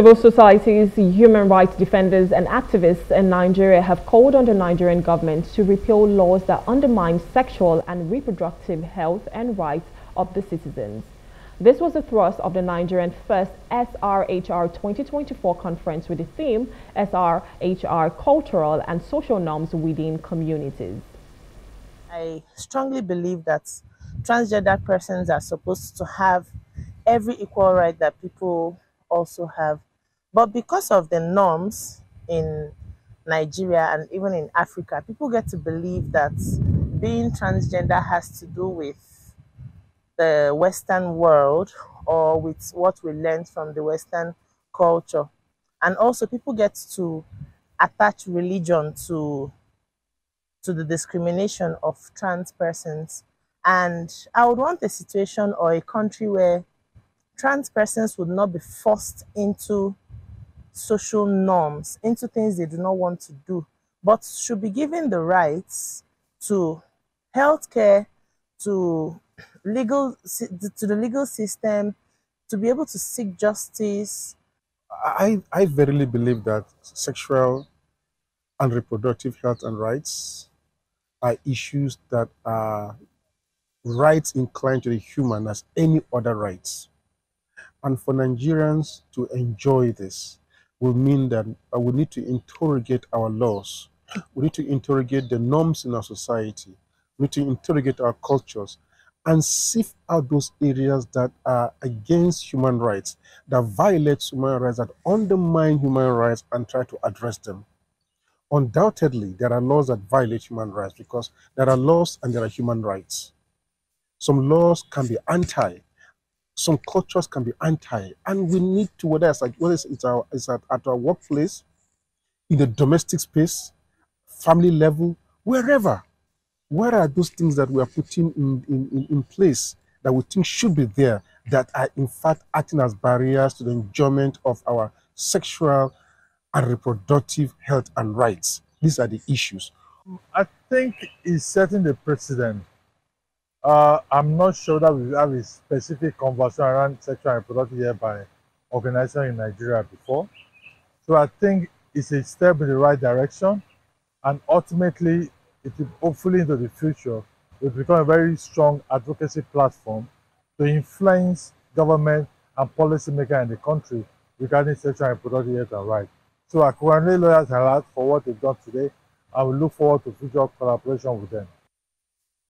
Civil societies, human rights defenders and activists in Nigeria have called on the Nigerian government to repeal laws that undermine sexual and reproductive health and rights of the citizens. This was the thrust of the Nigerian first SRHR 2024 conference with the theme SRHR Cultural and Social Norms Within Communities. I strongly believe that transgender persons are supposed to have every equal right that people also have. But because of the norms in Nigeria and even in Africa, people get to believe that being transgender has to do with the Western world or with what we learned from the Western culture. And also people get to attach religion to to the discrimination of trans persons. And I would want a situation or a country where trans persons would not be forced into social norms, into things they do not want to do, but should be given the rights to healthcare, to legal to the legal system, to be able to seek justice. I, I verily believe that sexual and reproductive health and rights are issues that are rights inclined to the human as any other rights. And for Nigerians to enjoy this will mean that uh, we need to interrogate our laws. We need to interrogate the norms in our society. We need to interrogate our cultures and sift out those areas that are against human rights, that violate human rights, that undermine human rights and try to address them. Undoubtedly, there are laws that violate human rights because there are laws and there are human rights. Some laws can be anti some cultures can be anti, and we need to whether it's like whether it's, our, it's at, at our workplace, in the domestic space, family level, wherever. Where are those things that we are putting in, in, in place that we think should be there that are in fact acting as barriers to the enjoyment of our sexual and reproductive health and rights? These are the issues. I think it's setting the precedent uh, I'm not sure that we have a specific conversation around sexual and reproductive health by organization in Nigeria before. So I think it's a step in the right direction and ultimately it will hopefully into the future will become a very strong advocacy platform to influence government and policymakers in the country regarding sexual and reproductive health and rights. So I congratulate Lawyers Alert for what they've done today and we look forward to future collaboration with them.